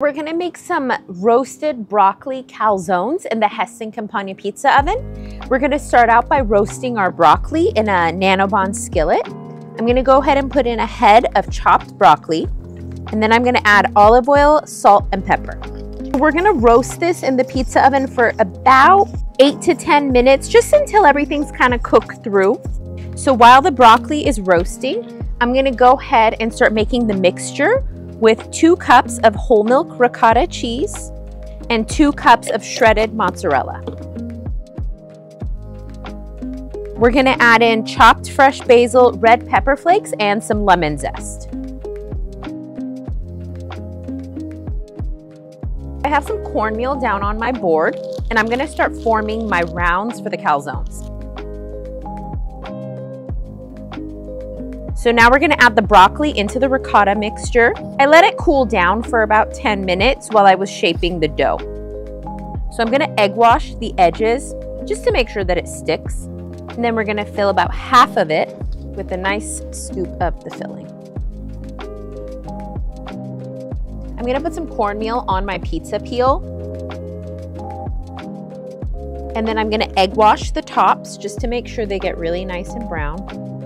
We're gonna make some roasted broccoli calzones in the Hestan Campania pizza oven. We're gonna start out by roasting our broccoli in a Nanobond skillet. I'm gonna go ahead and put in a head of chopped broccoli, and then I'm gonna add olive oil, salt, and pepper. We're gonna roast this in the pizza oven for about eight to 10 minutes, just until everything's kind of cooked through. So while the broccoli is roasting, I'm gonna go ahead and start making the mixture with two cups of whole milk ricotta cheese and two cups of shredded mozzarella. We're gonna add in chopped fresh basil, red pepper flakes, and some lemon zest. I have some cornmeal down on my board, and I'm gonna start forming my rounds for the calzones. So now we're gonna add the broccoli into the ricotta mixture. I let it cool down for about 10 minutes while I was shaping the dough. So I'm gonna egg wash the edges just to make sure that it sticks. And then we're gonna fill about half of it with a nice scoop of the filling. I'm gonna put some cornmeal on my pizza peel. And then I'm gonna egg wash the tops just to make sure they get really nice and brown.